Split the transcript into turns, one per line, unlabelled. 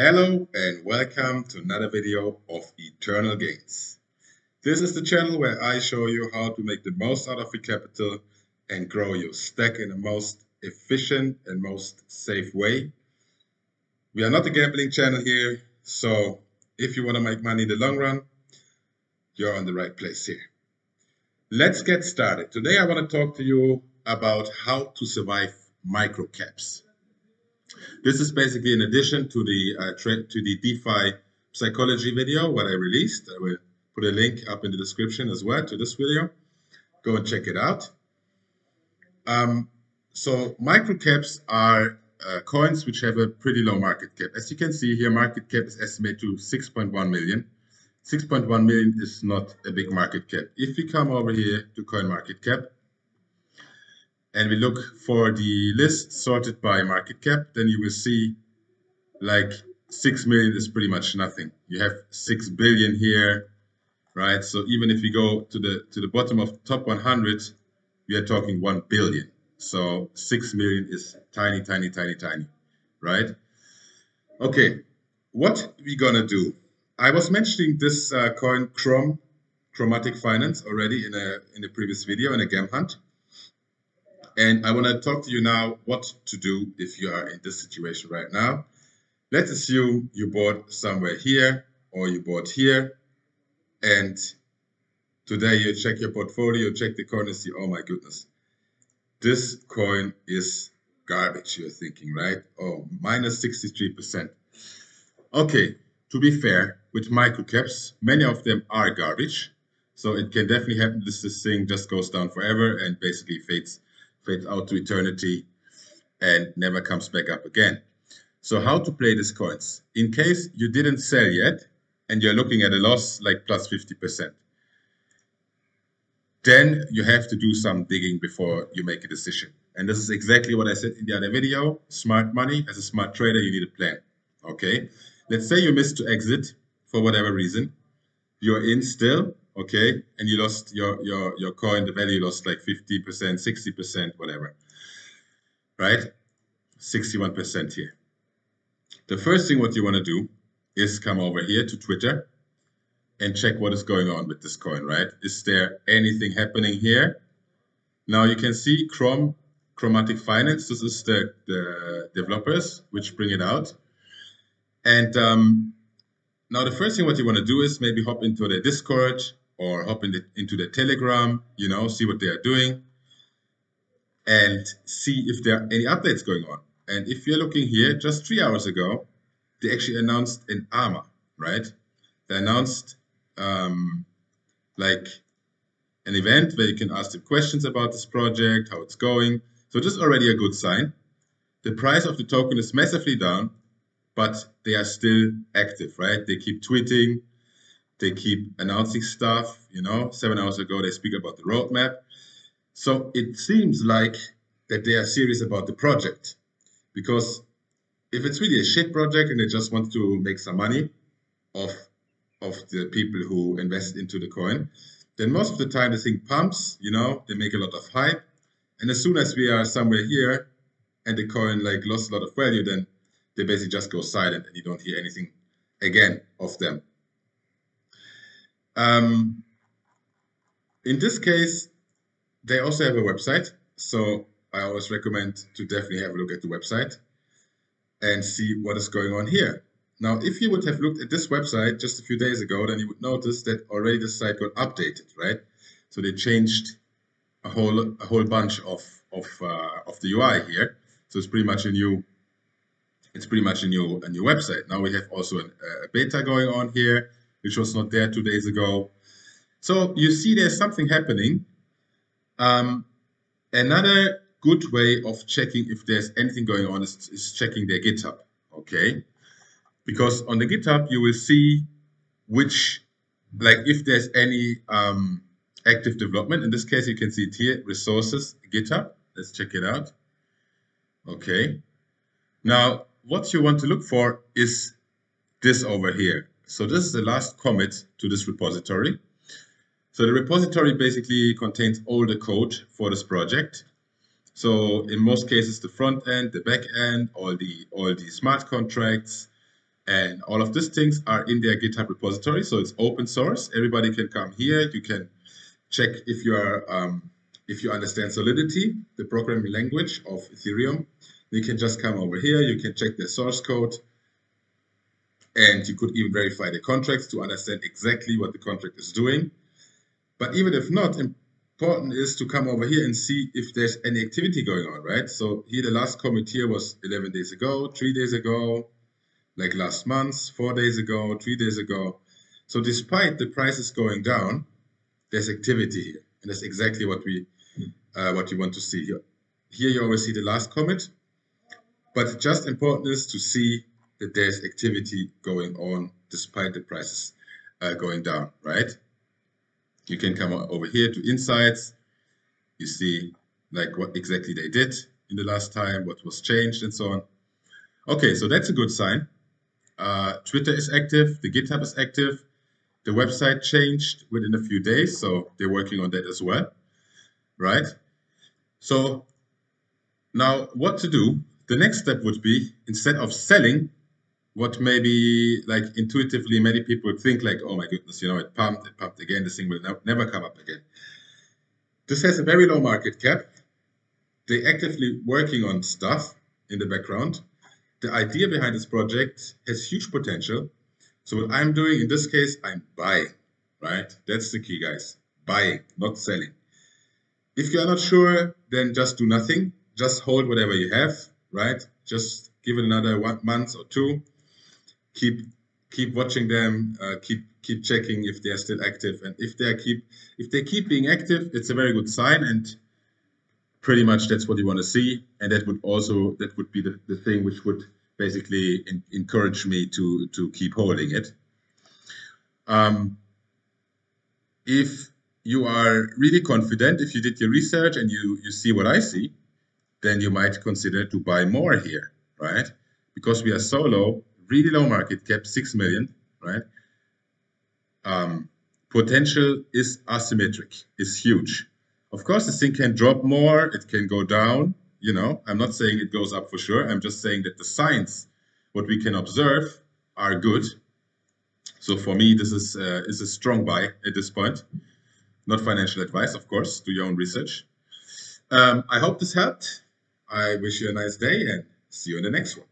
Hello and welcome to another video of Eternal Gains. This is the channel where I show you how to make the most out of your capital and grow your stack in the most efficient and most safe way. We are not a gambling channel here, so if you want to make money in the long run, you're on the right place here. Let's get started. Today I want to talk to you about how to survive microcaps. This is basically in addition to the uh, to the DeFi psychology video what I released. I will put a link up in the description as well to this video. Go and check it out. Um, so microcaps are uh, coins which have a pretty low market cap. As you can see here, market cap is estimated to 6.1 million. 6.1 million is not a big market cap. If we come over here to coin market cap, and we look for the list sorted by market cap, then you will see like 6 million is pretty much nothing. You have 6 billion here, right? So even if you go to the to the bottom of top 100, we are talking 1 billion. So 6 million is tiny, tiny, tiny, tiny, right? Okay, what we gonna do? I was mentioning this uh, coin Chrome, Chromatic Finance already in a in a previous video in a gem hunt. And I want to talk to you now what to do if you are in this situation right now. Let's assume you bought somewhere here or you bought here. And today you check your portfolio, check the coin and see, oh my goodness, this coin is garbage, you're thinking, right? Oh, minus 63%. Okay, to be fair, with microcaps, many of them are garbage. So it can definitely happen this, this thing just goes down forever and basically fades fades out to eternity and never comes back up again. So how to play these coins? In case you didn't sell yet and you're looking at a loss like plus 50%, then you have to do some digging before you make a decision. And this is exactly what I said in the other video. Smart money, as a smart trader, you need a plan. Okay, let's say you missed to exit for whatever reason. You're in still, okay, and you lost your your your coin, the value lost like 50%, 60%, whatever. Right? 61% here. The first thing what you want to do is come over here to Twitter and check what is going on with this coin, right? Is there anything happening here? Now you can see Chrome, Chromatic Finance. This is the, the developers which bring it out. And um, now the first thing what you want to do is maybe hop into the Discord or hop in the, into the Telegram, you know, see what they are doing and see if there are any updates going on. And if you're looking here, just three hours ago, they actually announced an AMA, right? They announced um, like an event where you can ask them questions about this project, how it's going. So this is already a good sign. The price of the token is massively down, but they are still active, right? They keep tweeting, they keep announcing stuff. You know, seven hours ago they speak about the roadmap. So it seems like that they are serious about the project, because if it's really a shit project and they just want to make some money off of the people who invest into the coin, then most of the time the thing pumps. You know, they make a lot of hype, and as soon as we are somewhere here and the coin like lost a lot of value, then they basically just go silent and you don't hear anything again of them. Um, in this case, they also have a website. So I always recommend to definitely have a look at the website and see what is going on here. Now, if you would have looked at this website just a few days ago, then you would notice that already the site got updated, right? So they changed a whole a whole bunch of of uh, of the UI here. So it's pretty much a new it's pretty much a new a new website. Now we have also an, a beta going on here which was not there two days ago. So you see there's something happening. Um, another good way of checking if there's anything going on is, is checking their GitHub, okay? Because on the GitHub, you will see which, like if there's any um, active development. In this case, you can see it here, resources, GitHub. Let's check it out. Okay. Now, what you want to look for is this over here. So this is the last commit to this repository. So the repository basically contains all the code for this project. So in most cases, the front end, the back end, all the all the smart contracts, And all of these things are in their GitHub repository, so it's open source. Everybody can come here. You can check if you are um, if you understand Solidity, the programming language of Ethereum. You can just come over here. You can check the source code, and you could even verify the contracts to understand exactly what the contract is doing. But even if not, important is to come over here and see if there's any activity going on, right? So here the last commit here was 11 days ago, three days ago, like last month, four days ago, three days ago. So despite the prices going down, there's activity here. And that's exactly what we uh, what you want to see here. Here you always see the last commit, but just important is to see that there's activity going on despite the prices uh, going down, right? You can come over here to insights. You see like what exactly they did in the last time, what was changed and so on. Okay, so that's a good sign. Uh, Twitter is active, the GitHub is active, the website changed within a few days, so they're working on that as well, right? So now what to do? The next step would be instead of selling, what maybe like intuitively many people think like, oh my goodness, you know, it pumped, it pumped again, this thing will never come up again. This has a very low market cap. They're actively working on stuff in the background. The idea behind this project has huge potential. So what I'm doing in this case, I'm buying, right? That's the key, guys. Buying, not selling. If you are not sure, then just do nothing. Just hold whatever you have, right? Just give it another one month or two keep keep watching them, uh, keep keep checking if they're still active, and if they keep if they keep being active, it's a very good sign, and pretty much that's what you want to see, and that would also that would be the, the thing which would basically in, encourage me to to keep holding it. Um, if you are really confident, if you did your research and you you see what I see, then you might consider to buy more here, right? Because we are so low, really low market cap, 6 million, right? Um, potential is asymmetric, is huge. Of course, this thing can drop more, it can go down, you know, I'm not saying it goes up for sure. I'm just saying that the signs, what we can observe, are good. So for me, this is, uh, is a strong buy at this point. Not financial advice, of course, do your own research. Um, I hope this helped. I wish you a nice day and see you in the next one.